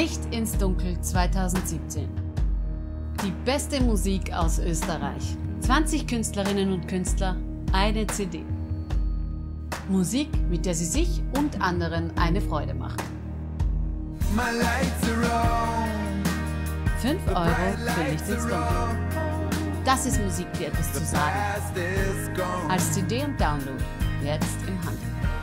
Licht ins Dunkel 2017. Die beste Musik aus Österreich. 20 Künstlerinnen und Künstler, eine CD. Musik, mit der Sie sich und anderen eine Freude machen. 5 Euro für Licht ins Dunkel. Das ist Musik, die etwas zu sagen. Als CD und Download. Jetzt im Handel.